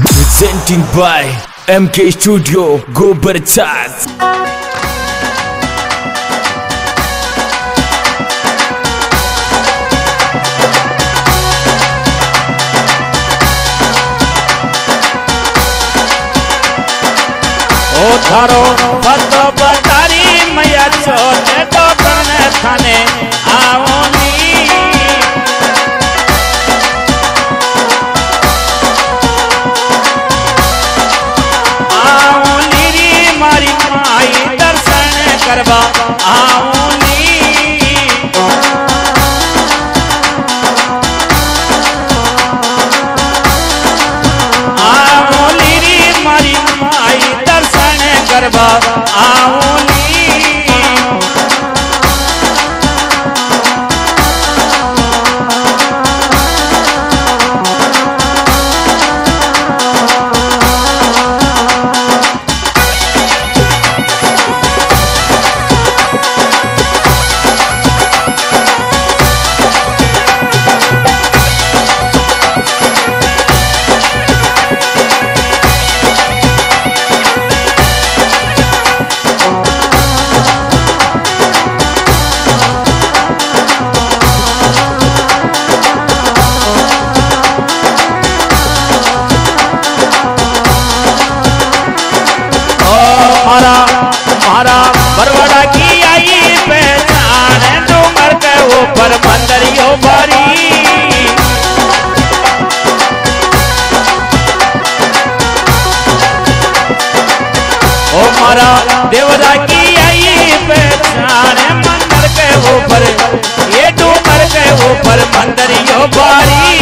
Presenting by MK Studio Goberchat. ओ धरो भक्त बतारी मैया छोटे तो प्रण थाने आओ नी बाबा आओ मारा। बरवाड़ा की आई पहचान डूंगर के ऊपर बंदरियो भरी ओ मारा देवरा की आई पहचान मंदिर के ऊपर ये डूंगर के ऊपर बंदरियो भरी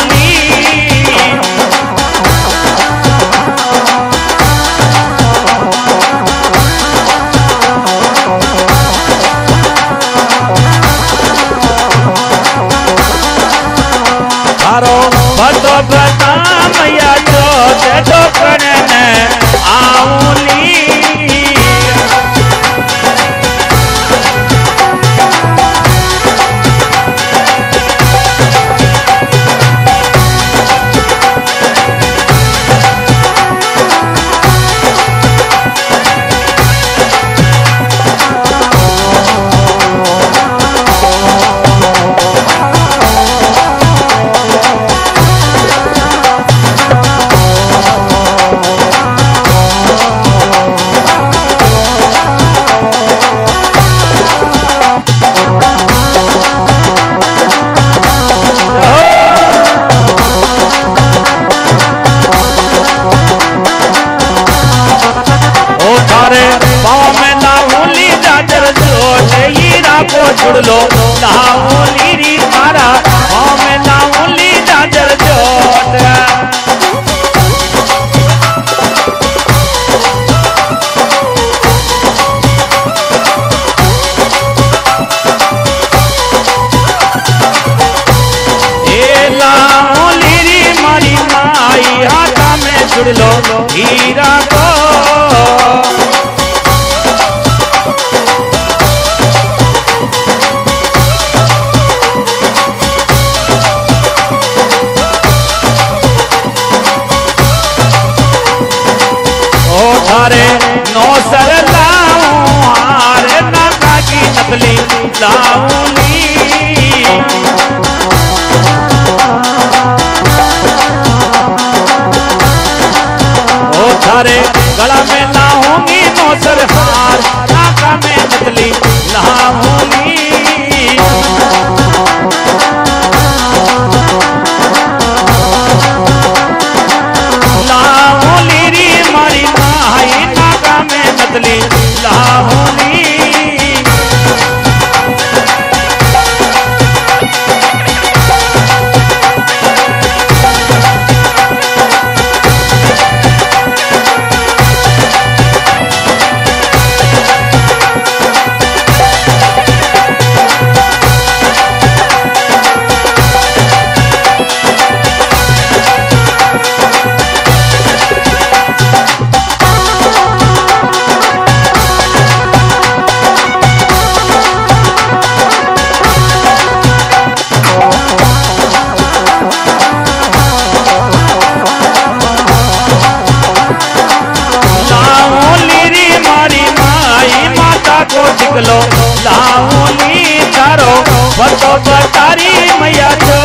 मोड़ लो हीरा को। ओ थारे नौ लो लाऊनी चारो बचो बचारी मैया चो।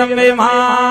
कदम में महा